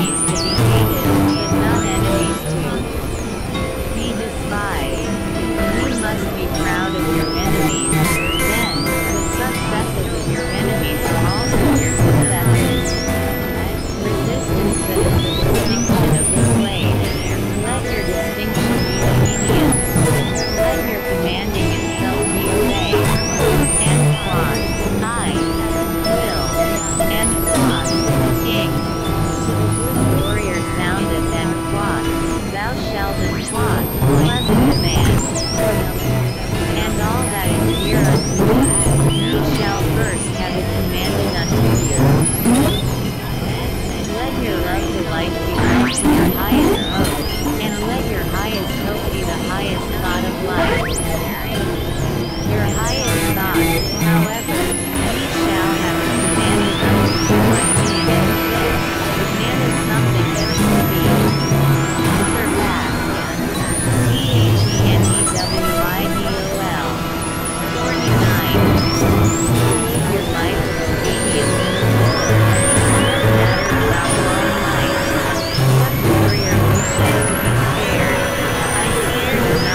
Nine.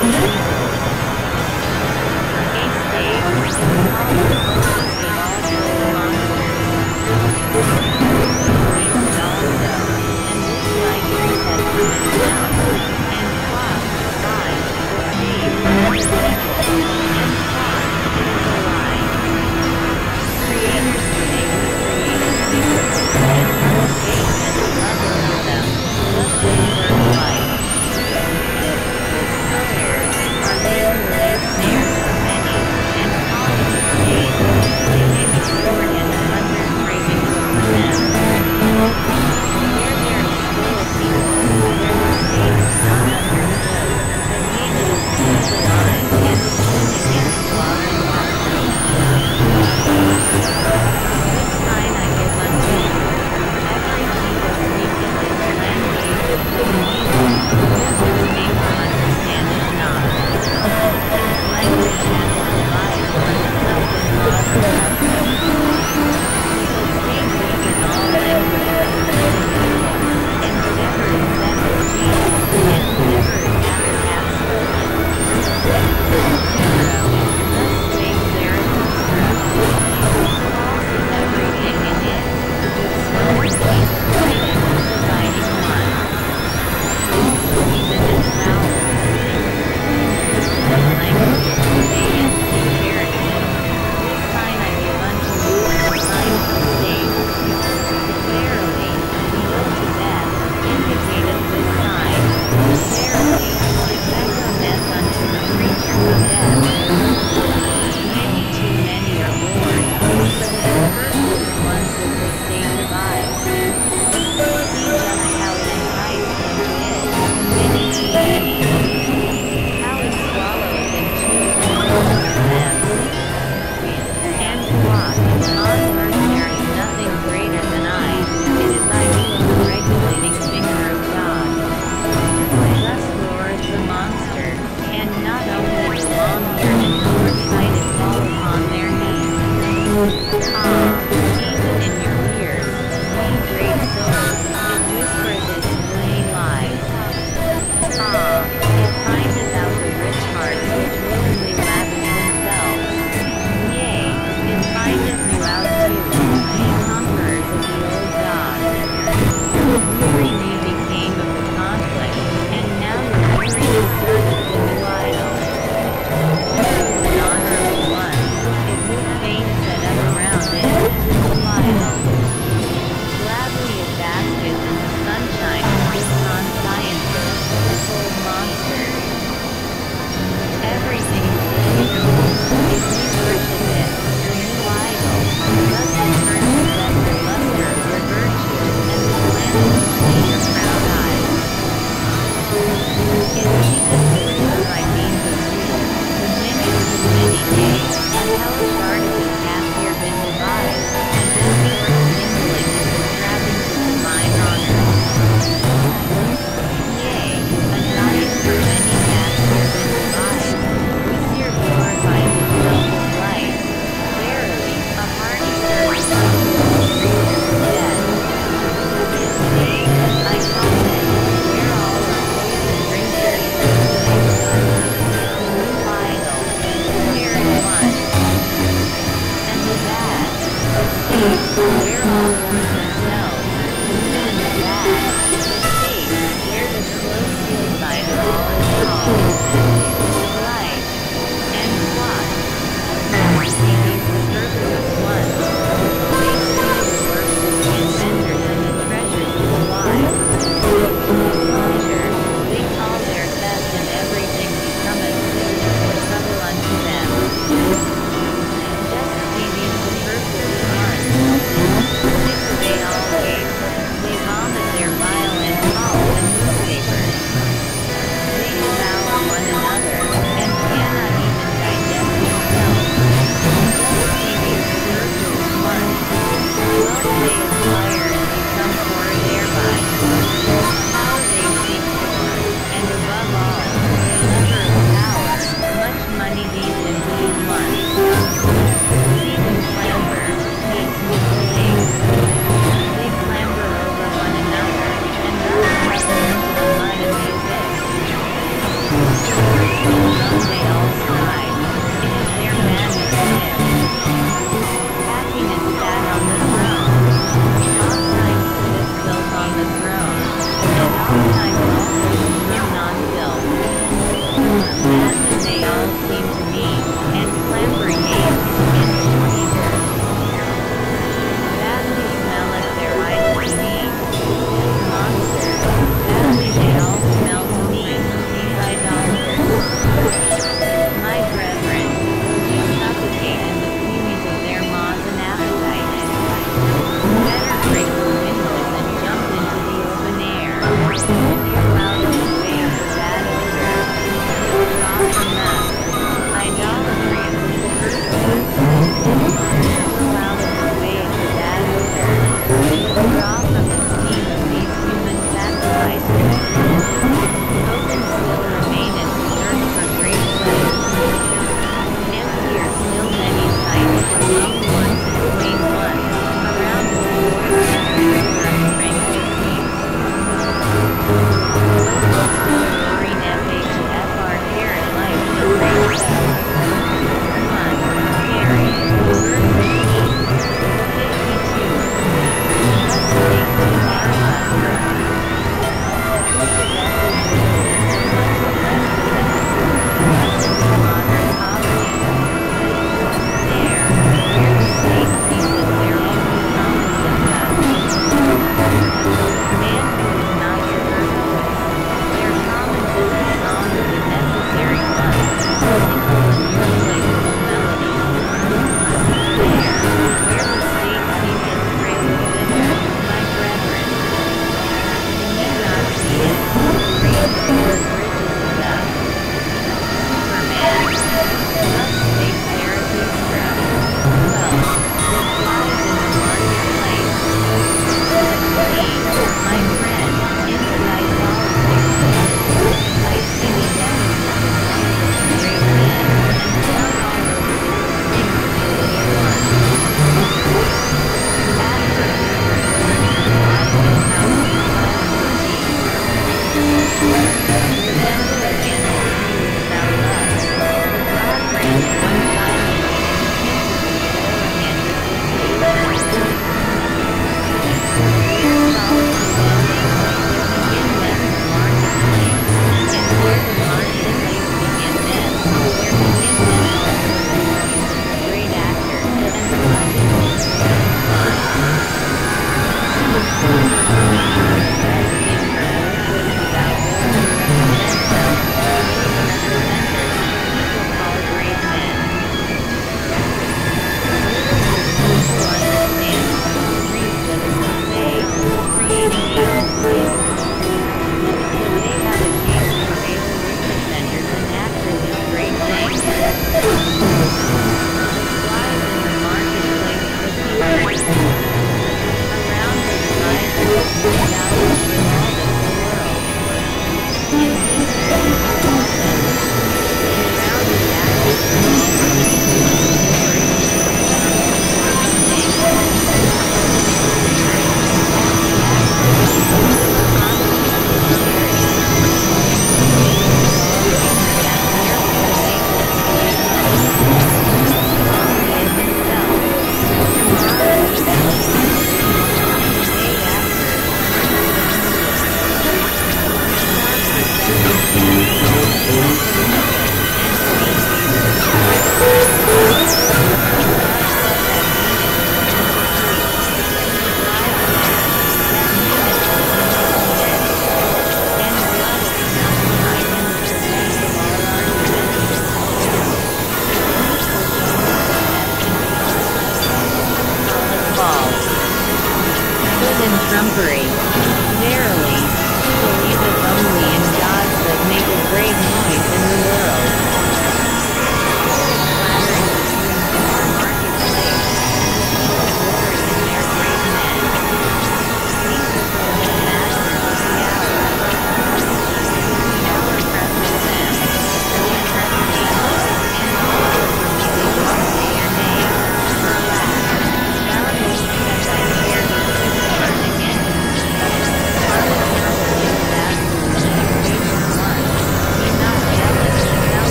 Mm-hmm.